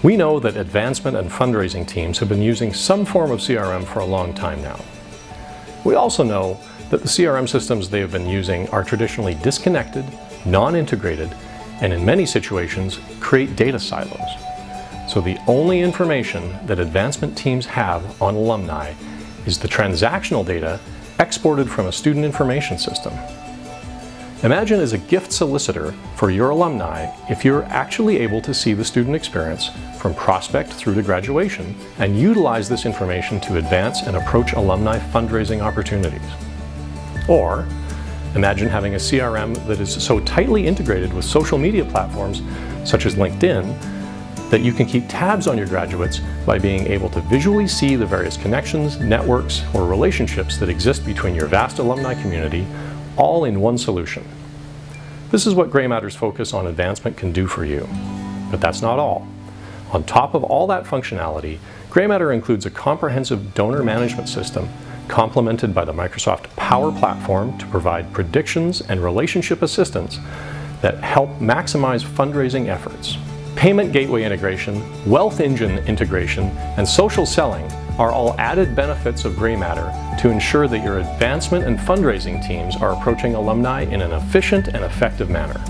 We know that advancement and fundraising teams have been using some form of CRM for a long time now. We also know that the CRM systems they have been using are traditionally disconnected, non-integrated, and in many situations create data silos. So the only information that advancement teams have on alumni is the transactional data exported from a student information system. Imagine as a gift solicitor for your alumni if you're actually able to see the student experience from prospect through to graduation and utilize this information to advance and approach alumni fundraising opportunities. Or imagine having a CRM that is so tightly integrated with social media platforms such as LinkedIn that you can keep tabs on your graduates by being able to visually see the various connections, networks, or relationships that exist between your vast alumni community all in one solution. This is what greymatter's focus on advancement can do for you. But that's not all. On top of all that functionality, greymatter includes a comprehensive donor management system complemented by the Microsoft Power Platform to provide predictions and relationship assistance that help maximize fundraising efforts. Payment gateway integration, WealthEngine integration, and social selling are all added benefits of greymatter to ensure that your advancement and fundraising teams are approaching alumni in an efficient and effective manner.